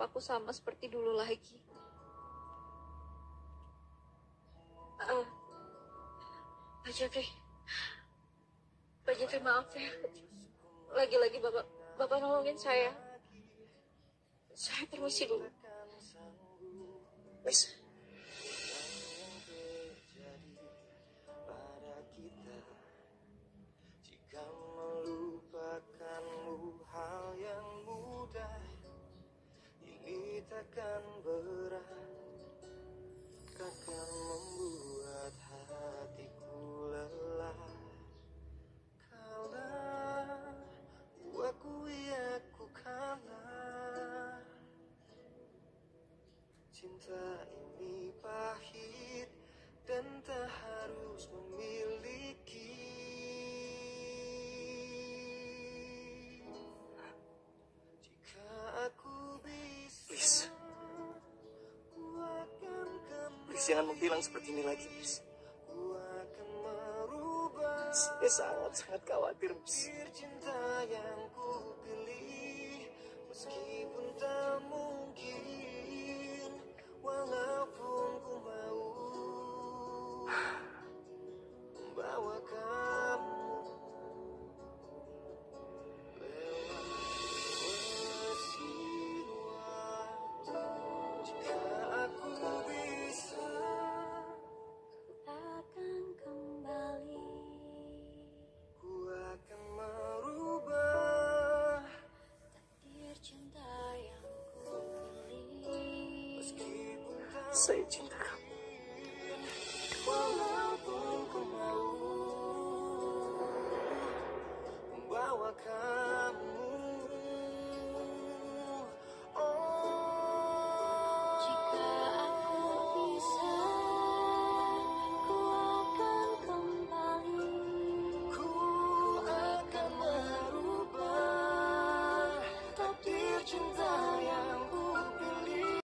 berharap aku sama seperti dulu lagi. Uh, Pak Jeffrey, Pak Jeffrey maaf ya. Lagi-lagi Bapak, Bapak nolongin saya. Saya permisi dulu. Miss, Cinta ini pahit dan tak harus memiliki Jika aku bisa please, Ku akan kembali please jangan menghilang seperti ini lagi, Miss. Ku akan merubah Saya sangat-sangat khawatir. Takdir cinta yang ku pilih 所以，真的。